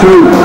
two, one.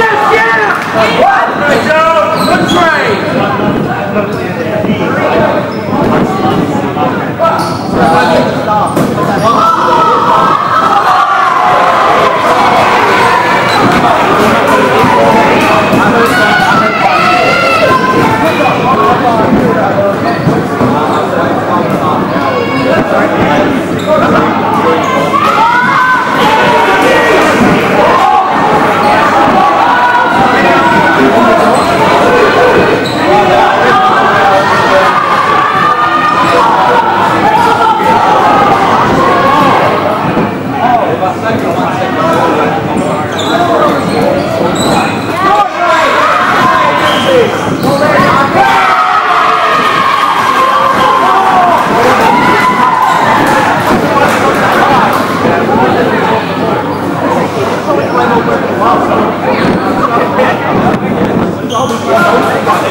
Yes, yeah! What? Let's go! Let's train! Bob.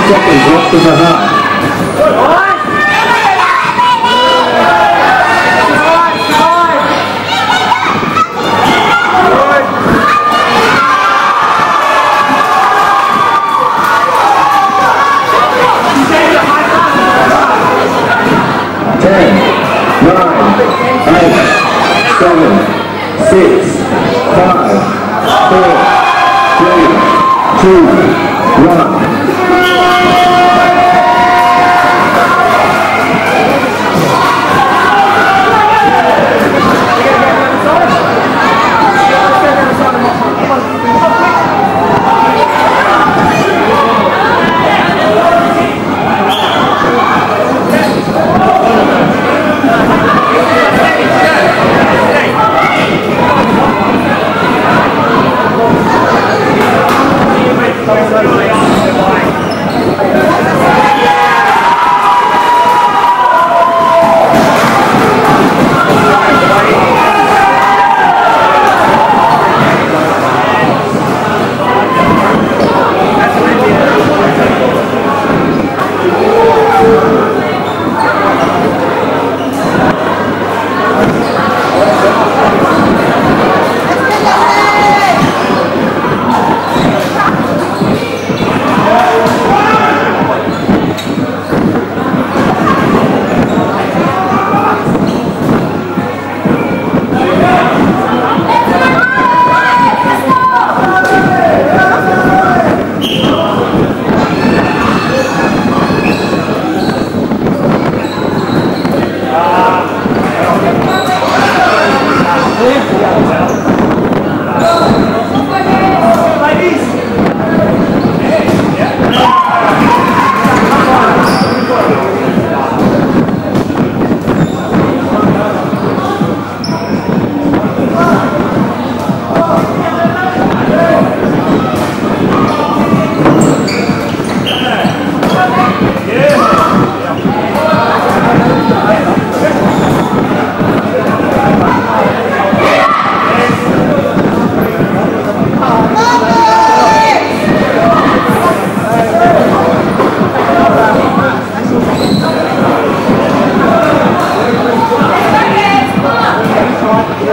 Seconds left in the half. Ten, nine, eight, seven, six, five, four, three, two, one.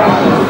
Obrigado.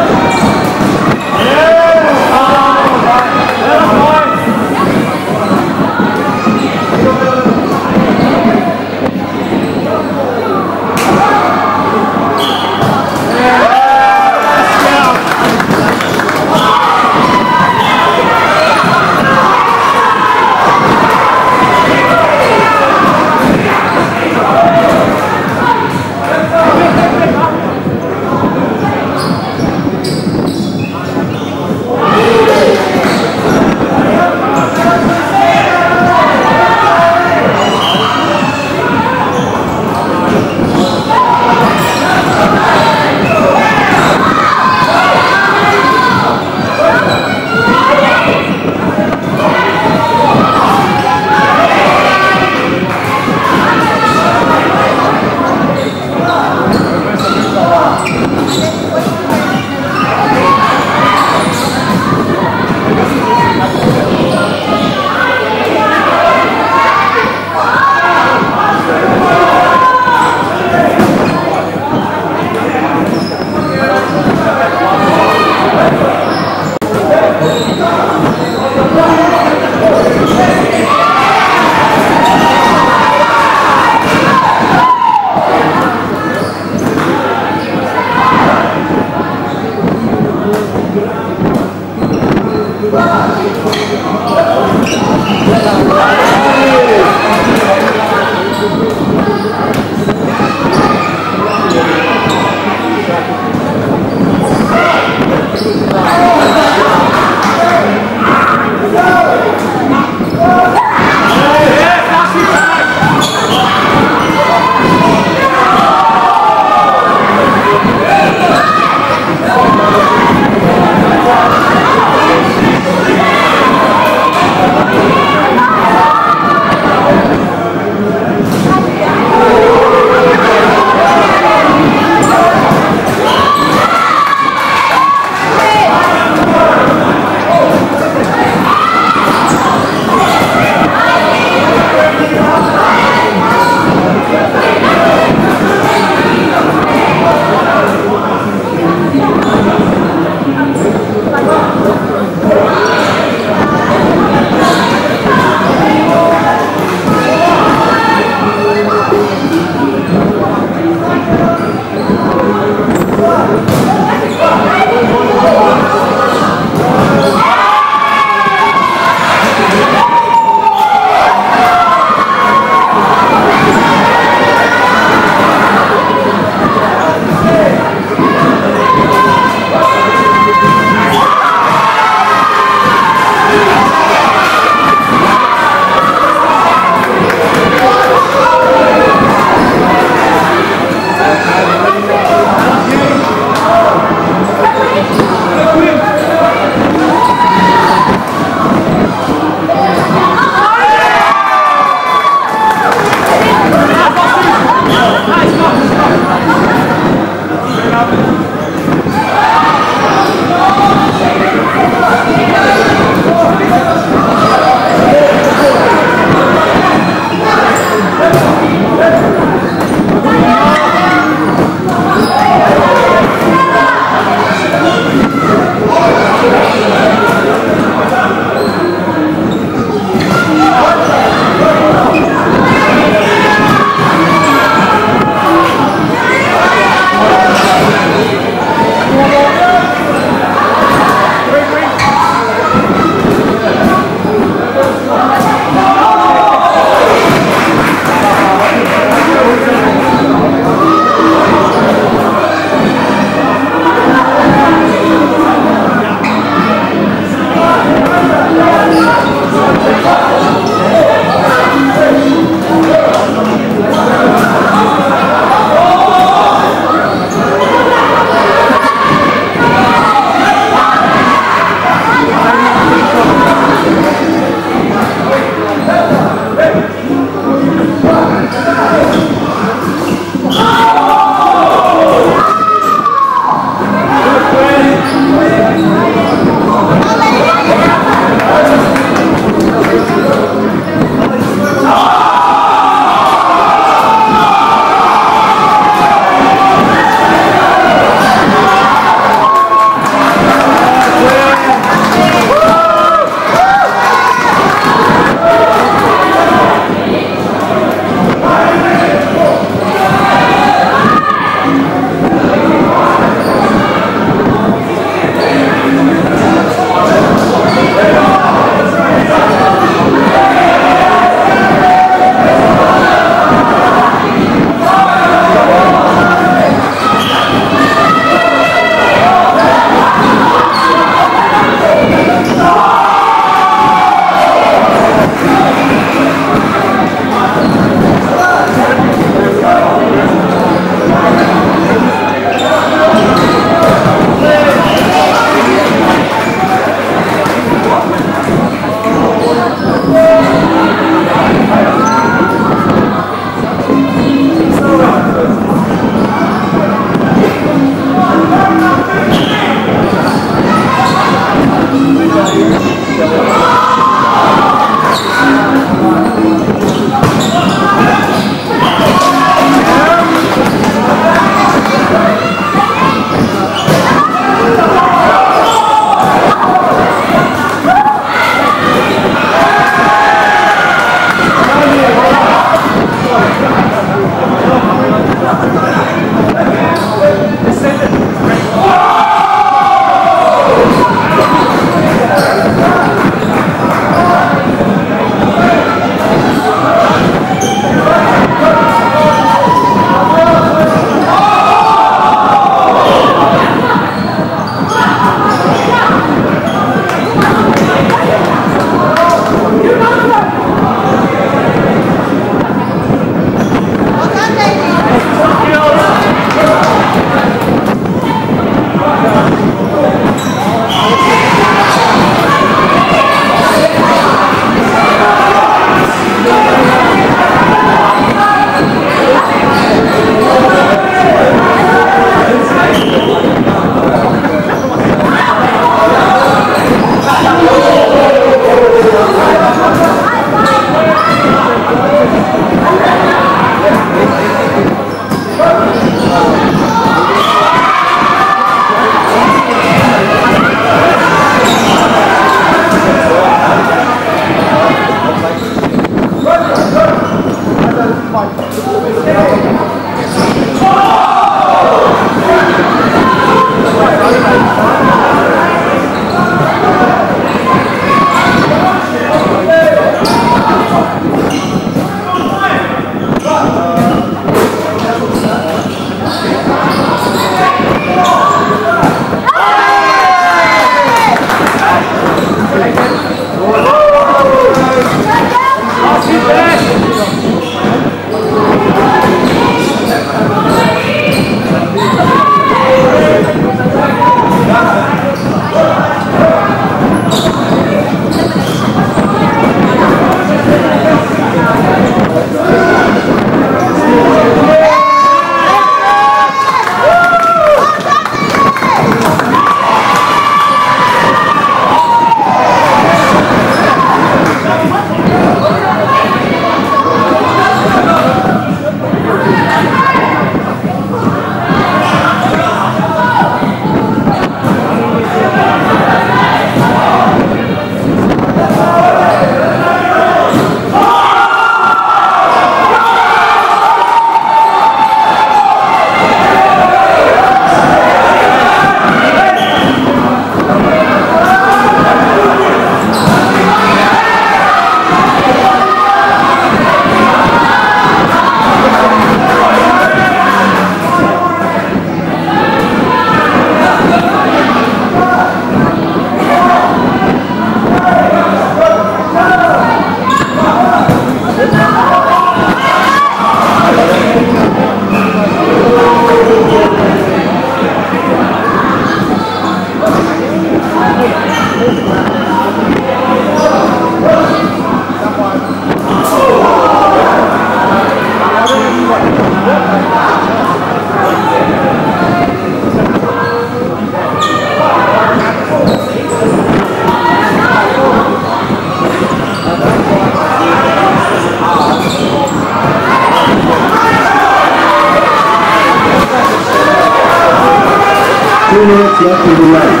Left in the match.